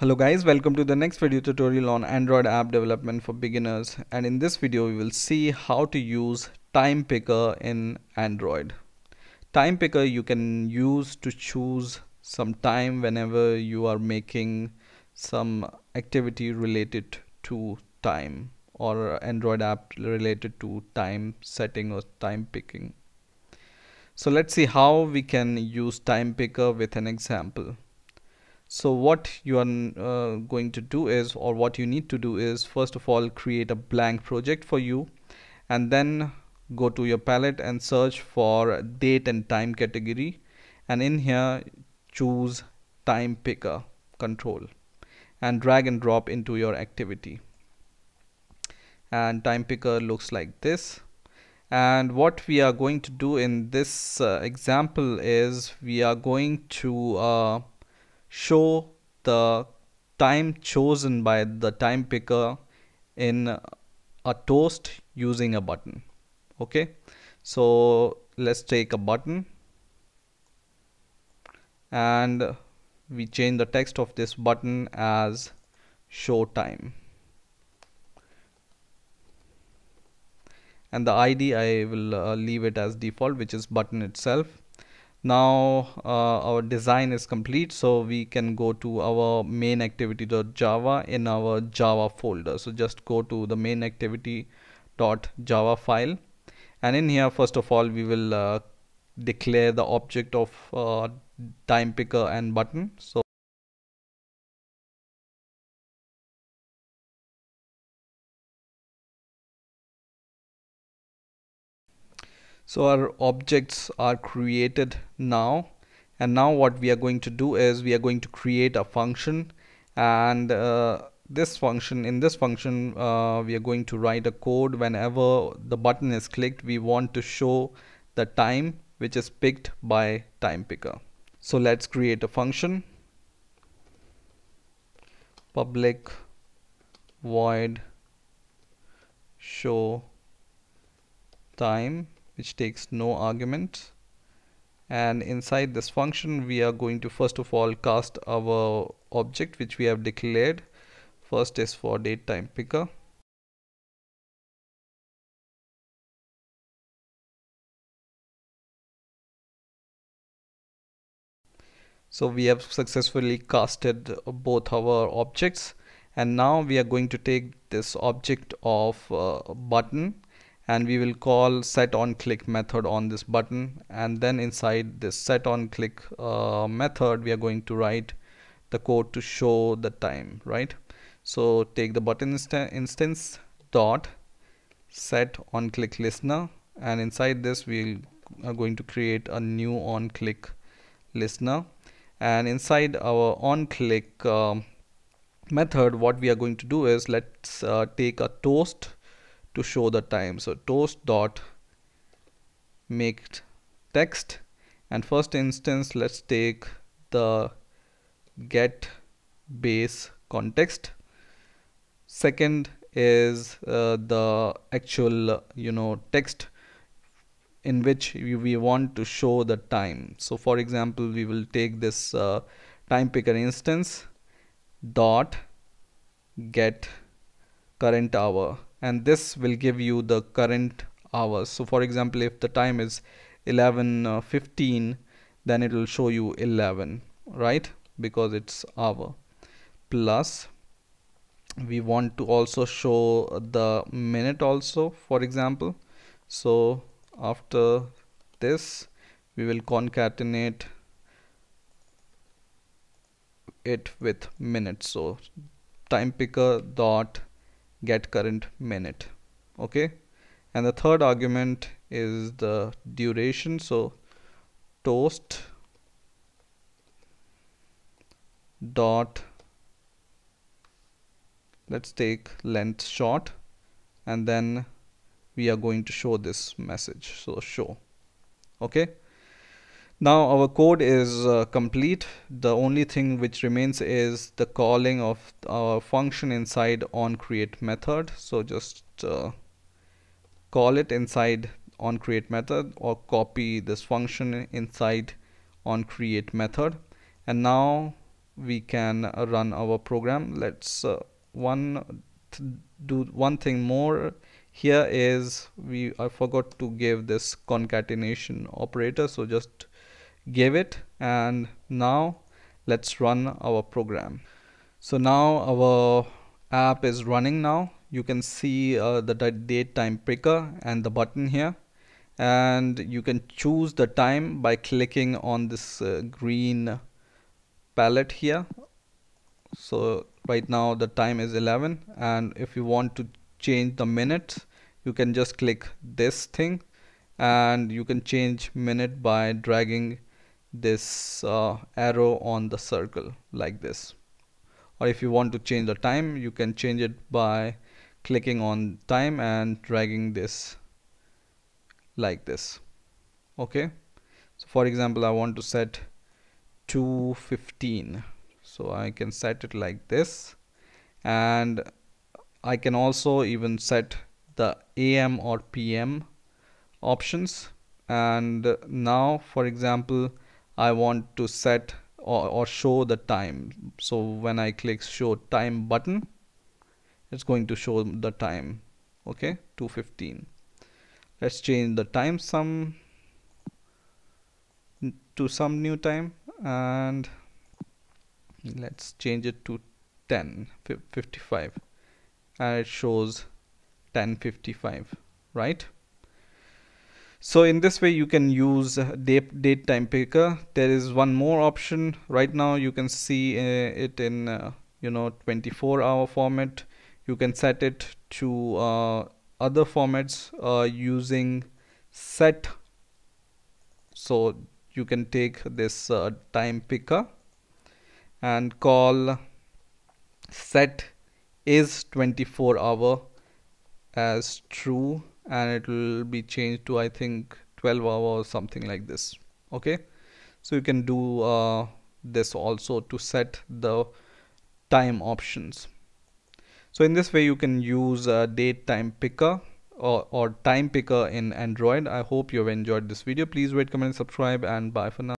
Hello guys, welcome to the next video tutorial on Android app development for beginners and in this video we will see how to use time picker in Android. Time picker you can use to choose some time whenever you are making some activity related to time or Android app related to time setting or time picking. So let's see how we can use time picker with an example so what you are uh, going to do is or what you need to do is first of all create a blank project for you and then go to your palette and search for date and time category and in here choose time picker control and drag and drop into your activity. And time picker looks like this. And what we are going to do in this uh, example is we are going to uh, show the time chosen by the time picker in a toast using a button. Okay? So let's take a button. And we change the text of this button as show time. And the ID I will uh, leave it as default which is button itself now uh, our design is complete so we can go to our main activity.java in our java folder. So just go to the main activity.java file. And in here first of all we will uh, declare the object of uh, time picker and button. So so our objects are created now. And now what we are going to do is we are going to create a function. And uh, this function in this function uh, we are going to write a code. Whenever the button is clicked we want to show the time which is picked by time picker. So let's create a function. Public void show time which takes no argument. And inside this function we are going to first of all cast our object which we have declared. First is for date time picker. So we have successfully casted both our objects. And now we are going to take this object of uh, button and we will call set on click method on this button. And then inside this set on click uh, method we are going to write the code to show the time right? So take the button insta instance dot set on click listener. And inside this we are going to create a new on click listener. And inside our on click uh, method what we are going to do is let's uh, take a toast to show the time. So toast dot make text. And first instance let's take the get base context. Second is uh, the actual you know text in which we want to show the time. So for example we will take this uh, time picker instance dot get current hour and this will give you the current hours. So for example if the time is 11:15 uh, then it will show you 11 right? Because it's hour. Plus we want to also show the minute also for example. So after this we will concatenate it with minutes. So time picker dot get current minute okay? And the third argument is the duration. So toast dot let's take length short and then we are going to show this message. So show okay now our code is uh, complete. The only thing which remains is the calling of our function inside on create method. So just uh, call it inside on create method or copy this function inside on create method. And now we can run our program let's uh, one do one thing more here is we I forgot to give this concatenation operator so just give it and now let's run our program. So now our app is running now. You can see uh, the date time picker and the button here. And you can choose the time by clicking on this uh, green palette here. So right now the time is 11 and if you want to change the minutes you can just click this thing. And you can change minute by dragging this uh, arrow on the circle like this. Or if you want to change the time you can change it by clicking on time and dragging this like this. Okay? So for example I want to set 215 so I can set it like this. And I can also even set the AM or PM options. And now for example I want to set or, or show the time. So when I click show time button it's going to show the time. Okay 215 let's change the time some to some new time and let's change it to 10 55 and it shows 1055 right so in this way you can use date, date time picker. There is one more option. Right now you can see uh, it in uh, you know 24 hour format. You can set it to uh, other formats uh, using set. So you can take this uh, time picker and call set is 24 hour as true and it will be changed to I think 12 hour or something like this. Okay? So you can do uh, this also to set the time options. So in this way you can use a date time picker or, or time picker in Android. I hope you have enjoyed this video. Please rate comment subscribe and bye for now